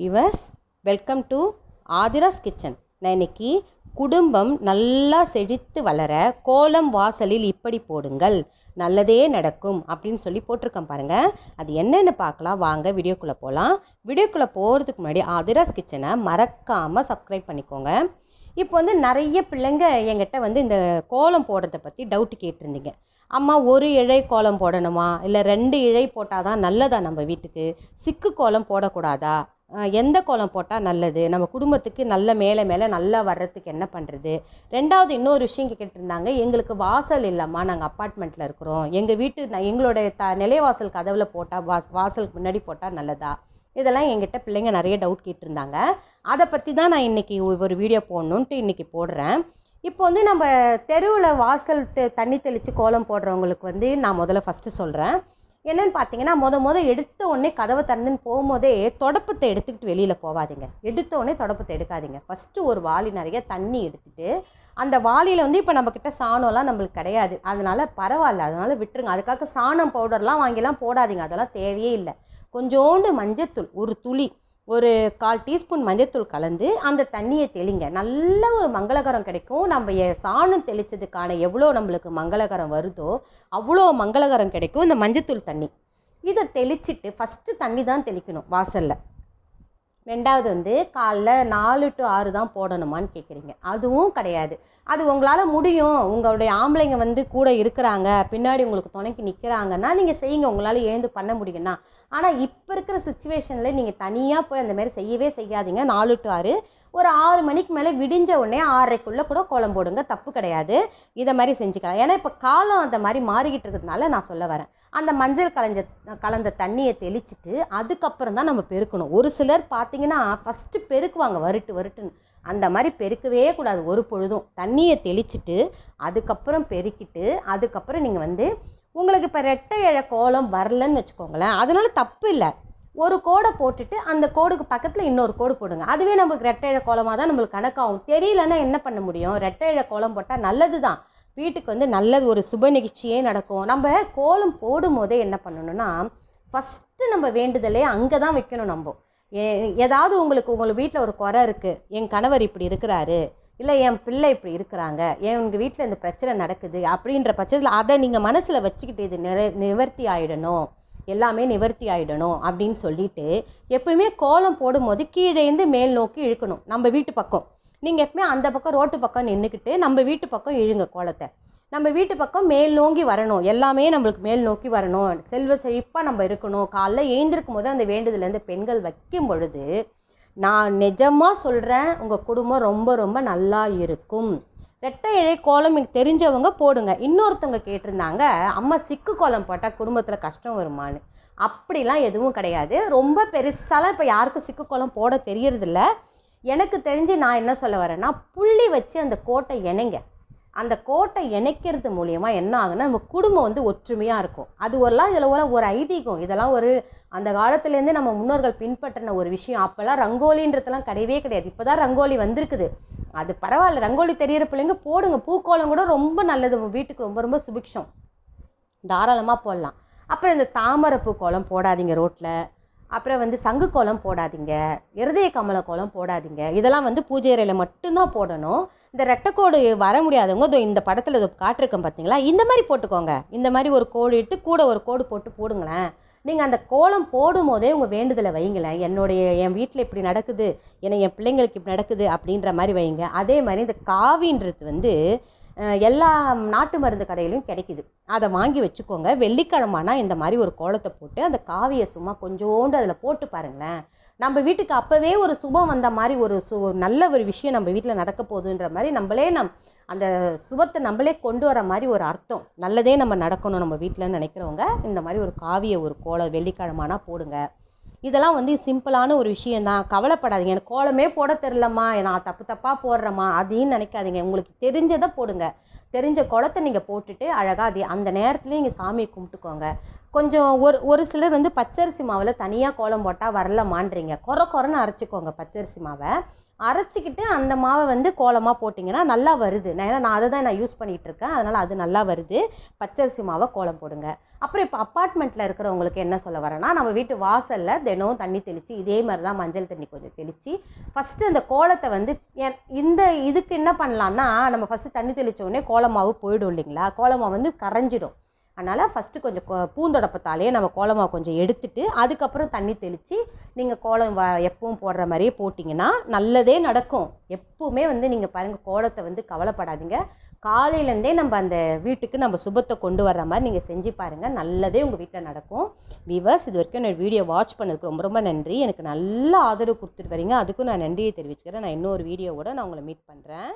Viewers welcome to Aadhira's kitchen நான் இன்னைக்கு குடும்பம் நல்லா செழித்து வளர கோலம் வாசலில் இப்படி போடுங்கள். நல்லதே நடக்கும் அப்படின்னு சொல்லி போட்டிருக்கேன் பாருங்கள் அது என்னென்னு பார்க்கலாம். வாங்க வீடியோக்குள்ளே போகலாம் வீடியோக்குள்ளே போகிறதுக்கு முன்னாடி ஆதிராஸ் கிச்சனை மறக்காமல் சப்ஸ்கிரைப் பண்ணிக்கோங்க. இப்போ வந்து நிறைய பிள்ளைங்க என்கிட்ட வந்து இந்த கோலம் போடுறத பற்றி டவுட் கேட்டிருந்தீங்க. அம்மா ஒரு இழை கோலம் போடணுமா? இல்லை ரெண்டு இழை போட்டால் தான் நல்லதா நம்ம வீட்டுக்கு? சிக்கு கோலம் போடக்கூடாதா? எந்த கோலம் போட்டால் நல்லது? நம்ம குடும்பத்துக்கு நல்ல மேலே மேலே நல்லா வர்றதுக்கு என்ன பண்ணுறது ரெண்டாவது இன்னொரு விஷயம் கேட்டிருந்தாங்க. எங்களுக்கு வாசல் இல்லைம்மா. நாங்கள் அப்பார்ட்மெண்ட்டில் இருக்கிறோம். எங்கள் வீட்டு எங்களுடைய த நிலைவாசல் கதவில் போட்டால் வா வாசலுக்கு முன்னாடி போட்டால் நல்லதா? இதெல்லாம் எங்கிட்ட பிள்ளைங்க நிறைய டவுட் கேட்டிருந்தாங்க. அதை பற்றி தான் நான் இன்றைக்கி ஒரு வீடியோ போடணுன்ட்டு இன்றைக்கி போடுறேன். இப்போ வந்து நம்ம தெருவில் வாசல் தெ- தண்ணி தெளித்து கோலம் போடுறவங்களுக்கு வந்து நான் முதல்ல ஃபஸ்ட்டு சொல்கிறேன் என்னென்னு பார்த்தீங்கன்னா முத முத எடுத்த உடனே கதவை திறந்துன்னு போகும்போதே தொடப்பத்தை எடுத்துக்கிட்டு வெளியில் போகாதீங்க எடுத்த உடனே தொடப்பத்தை எடுக்காதீங்க. ஃபஸ்ட்டு ஒரு வாளி நிறைய தண்ணி எடுத்துகிட்டு அந்த வாளியில் வந்து இப்போ நம்மக்கிட்ட சாணம்லாம் நம்மளுக்கு கிடையாது. அதனால் பரவாயில்ல அதனால் விட்டுருங்க. அதுக்காக சாணம் பவுடர்லாம் வாங்கிலாம் போடாதீங்க. அதெல்லாம் தேவையே இல்லை. கொஞ்சோண்டு மஞ்சத்தூள் ஒரு துளி ஒரு கால் டீஸ்பூன் மஞ்சத்தூள் கலந்து அந்த தண்ணியை தெளிங்க. நல்ல ஒரு மங்களகரம் கிடைக்கும். நம்ம சாணம் தெளித்ததுக்கான எவ்வளோ நம்மளுக்கு மங்களகரம் வருதோ அவ்வளோ மங்களகரம் கிடைக்கும் இந்த மஞ்சத்தூள் தண்ணி. இதை தெளிச்சிட்டு ஃபஸ்ட்டு தண்ணி தான் தெளிக்கணும் வாசலில். ரெண்டாவது வந்து காலைல நாலு டு ஆறு தான் போடணுமான்னு கேட்குறீங்க அதுவும் கிடையாது. அது உங்களால் முடியும். உங்களுடைய ஆம்பளைங்க வந்து கூட இருக்கிறாங்க. பின்னாடி உங்களுக்கு துணைக்கு நிற்கிறாங்கன்னா நீங்கள் செய்யுங்க. உங்களால் எழுந்து பண்ண முடியும்னா. ஆனால் இப்போ இருக்கிற சுச்சுவேஷனில் நீங்கள் தனியாக போய் அந்த மாதிரி செய்யவே செய்யாதீங்க. நாலு டு ஆறு ஒரு ஆறு மணிக்கு மேலே விடிஞ்ச உடனே ஆறரைக்குள்ளே கூட கோலம் போடுங்க. தப்பு கிடையாது. இதை மாதிரி செஞ்சுக்கலாம். ஏன்னா இப்போ காலம் அந்த மாதிரி மாறிக்கிட்டு இருக்கிறதுனால நான் சொல்ல வரேன். அந்த மஞ்சள் கலஞ்ச கலந்த தண்ணியை தெளிச்சிட்டு அதுக்கப்புறம் தான் நம்ம பெருக்கணும். ஒரு சிலர் பார்த்தீங்கன்னா ஃபஸ்ட்டு பெருக்குவாங்க. வருட்டு வருட்டுன்னு. அந்த மாதிரி பெருக்கவே கூடாது. ஒரு பொழுதும். தண்ணியை தெளிச்சிட்டு அதுக்கப்புறம் பெருக்கிட்டு அதுக்கப்புறம் நீங்கள் வந்து உங்களுக்கு இப்போ ரெட்டை இழை கோலம் வரலன்னு வச்சுக்கோங்களேன். அதனால தப்பு இல்லை. ஒரு கோடை போட்டுட்டு அந்த கோடுக்கு பக்கத்தில் இன்னொரு கோடு போடுங்க. அதுவே நமக்கு ரெட்டை கோலமாக தான் நம்மளுக்கு கணக்காகும். தெரியலன்னா என்ன பண்ண முடியும்? ரெட்டை கோலம் போட்டால் நல்லது தான் வீட்டுக்கு வந்து நல்லது ஒரு சுப நிகழ்ச்சியே நடக்கும். நம்ம கோலம் போடும் போதே என்ன பண்ணணும்னா ஃபஸ்ட்டு நம்ம வேண்டுதலே அங்கே தான் வைக்கணும் நம்ம. ஏ- ஏதாவது உங்களுக்கு உங்கள் வீட்டில் ஒரு குறை இருக்குது என் கணவர் இப்படி இருக்கிறாரு. இல்லை என் பிள்ளை இப்படி இருக்கிறாங்க. எங்கள் வீட்டில் இந்த பிரச்சனை நடக்குது? அப்படின்ற பட்சத்தில் அதை நீங்கள் மனசில் வச்சுக்கிட்டு இது நிறை நிவர்த்தி ஆகிடணும் எல்லாமே நிவர்த்தி ஆகிடணும் அப்படின்னு சொல்லிட்டு எப்பயுமே கோலம் போடும்போது கீழேந்து மேல் நோக்கி இழுக்கணும். நம்ம வீட்டு பக்கம். நீங்கள் எப்பவுமே அந்த பக்கம் ரோட்டு பக்கம் நின்றுக்கிட்டு நம்ம வீட்டு பக்கம் இழுங்க கோலத்தை. நம்ம வீட்டு பக்கம் மேல் நோக்கி வரணும். எல்லாமே நம்மளுக்கு மேல் நோக்கி வரணும். செல்வ செழிப்பாக நம்ம இருக்கணும். காலைல ஏந்திருக்கும் போது அந்த வேண்டுதலேருந்து பெண்கள் வைக்கும் பொழுது நான் நிஜமாக சொல்கிறேன் உங்கள் குடும்பம் ரொம்ப ரொம்ப நல்லா இருக்கும். ரெட்டை இழை கோலம் எனக்கு தெரிஞ்சவங்க போடுங்க. இன்னொருத்தவங்க கேட்டிருந்தாங்க அம்மா சிக்கு கோலம் போட்டால் குடும்பத்தில் கஷ்டம் வருமான்னு. அப்படிலாம் எதுவும் கிடையாது. ரொம்ப பெருசாலாம் இப்போ யாருக்கும் சிக்கு கோலம் போட தெரியறதில்ல. எனக்கு தெரிஞ்சு நான் என்ன சொல்ல வரேன்னா புள்ளி வச்சு அந்த கோட்டை இணைங்க. அந்த கோட்டை இணைக்கிறது மூலியமாக என்ன ஆகுன்னா நம்ம குடும்பம் வந்து ஒற்றுமையாக இருக்கும். அது ஒருலாம் இதில் ஒரு ஒரு ஐதீகம். இதெல்லாம் ஒரு அந்த காலத்துலேருந்தே நம்ம முன்னோர்கள் பின்பற்றின ஒரு விஷயம். அப்போல்லாம் ரங்கோலின்றதெல்லாம் கிடையவே கிடையாது. இப்போ தான் ரங்கோலி வந்திருக்குது. அது பரவாயில்ல. ரங்கோலி தெரியிற பிள்ளைங்க போடுங்க. பூக்கோலம் கூட ரொம்ப நல்லது. வீட்டுக்கு ரொம்ப ரொம்ப சுபிக்ஷம். தாராளமாக போடலாம். அப்புறம் இந்த தாமரை பூ கோலம் போடாதீங்க ரோட்டில் அப்புறம் வந்து சங்கு கோலம் போடாதீங்க. இருதய கமல கோலம் போடாதீங்க. இதெல்லாம் வந்து பூஜை அறையில் மட்டும்தான் போடணும். இந்த ரெட்டைக்கோடு வர முடியாதவங்க இதோ இந்த படத்தில் இதோ காட்டிருக்கேன் பார்த்தீங்களா இந்த மாதிரி போட்டுக்கோங்க. இந்த மாதிரி ஒரு கோடு எடுத்து கூட ஒரு கோடு போட்டு போடுங்களேன். நீங்கள் அந்த கோலம் போடும் போதே உங்கள் வேண்டுதலை வைங்களேன். என்னுடைய என் வீட்டில் இப்படி நடக்குது என்னை என் பிள்ளைங்களுக்கு இப்படி நடக்குது அப்படின்ற மாதிரி வைங்க. அதே மாதிரி இந்த காவின்றது வந்து எல்லா நாட்டு மருந்து கடையிலையும் கிடைக்குது. அதை வாங்கி வச்சுக்கோங்க. வெள்ளிக்கிழமானா இந்த மாதிரி ஒரு கோலத்தை போட்டு அந்த காவியை சும்மா கொஞ்சோண்டு அதில் போட்டு பாருங்களேன். நம்ம வீட்டுக்கு அப்போவே ஒரு சுபம் வந்த மாதிரி ஒரு சு நல்ல ஒரு விஷயம் நம்ம வீட்டில் நடக்க போகுதுன்ற மாதிரி நம்மளே நம் அந்த சுபத்தை நம்மளே கொண்டு வர மாதிரி ஒரு அர்த்தம். நல்லதே நம்ம நடக்கணும் நம்ம வீட்டில் நினைக்கிறவங்க இந்த மாதிரி ஒரு காவிய ஒரு கோலம் வெள்ளிக்கிழமானா போடுங்க. இதெல்லாம் வந்து சிம்பிளான ஒரு விஷயந்தான் கவலைப்படாதீங்க. எனக்கு கோலமே போட தெரிலம்மா நான் தப்பு தப்பாக போடுறேம்மா. அதையும் நினைக்காதீங்க. உங்களுக்கு தெரிஞ்சதை போடுங்க. தெரிஞ்ச குளத்தை நீங்கள் போட்டுட்டு அழகாக அது அந்த நேரத்துலேயும் நீங்கள் சாமியை கும்பிட்டுக்கோங்க. கொஞ்சம் ஒரு ஒரு சிலர் வந்து பச்சரிசி மாவில் தனியாக கோலம் போட்டால் வரலமான்றீங்க. கொர கொரன்னு அரைச்சிக்கோங்க பச்சரிசி மாவை. அரைச்சிக்கிட்டு அந்த மாவை வந்து கோலமாக போட்டிங்கன்னா நல்லா வருது. நான் ஏன்னா நான் அதை தான் நான் யூஸ் பண்ணிகிட்டு இருக்கேன் அதனால் அது நல்லா வருது. பச்சரிசி மாவை கோலம் போடுங்க. அப்புறம் இப்போ அப்பார்ட்மெண்ட்டில் இருக்கிறவங்களுக்கு என்ன சொல்ல வரேன்னா நம்ம வீட்டு வாசலில் தினம் தண்ணி தெளித்து இதே மாதிரி தான் மஞ்சள் தண்ணி கொஞ்சம் தெளித்து ஃபஸ்ட்டு அந்த கோலத்தை வந்து என் இந்த இதுக்கு என்ன பண்ணலான்னா நம்ம ஃபஸ்ட்டு தண்ணி தெளிச்ச உடனே கோலமாவு போயிடும் இல்லைங்களா? கோலமாவு வந்து கரைஞ்சிடும். அதனால் ஃபஸ்ட்டு கொஞ்சம் பூந்தொடப்பத்தாலேயே நம்ம கோலமாவு கொஞ்சம் எடுத்துட்டு அதுக்கப்புறம் தண்ணி தெளித்து நீங்கள் கோலம் வ எப்பவும் போடுற மாதிரியே போட்டிங்கன்னா நல்லதே நடக்கும். எப்பவுமே வந்து நீங்கள் பாருங்கள் கோலத்தை வந்து கவலைப்படாதீங்க. காலையிலேருந்தே நம்ம அந்த வீட்டுக்கு நம்ம சுபத்தை கொண்டு வர்ற மாதிரி நீங்கள் செஞ்சு பாருங்கள் நல்லதே உங்கள் வீட்டில் நடக்கும். விவர்ஸ் இது வரைக்கும் என்னோட வீடியோ வாட்ச் பண்ணதுக்கு ரொம்ப ரொம்ப நன்றி. எனக்கு நல்ல ஆதரவு கொடுத்துட்டு வரீங்க. அதுக்கும் நான் நன்றியை தெரிவிச்சுக்கிறேன். நான் இன்னொரு வீடியோவோட நான் உங்களை மீட் பண்ணுறேன்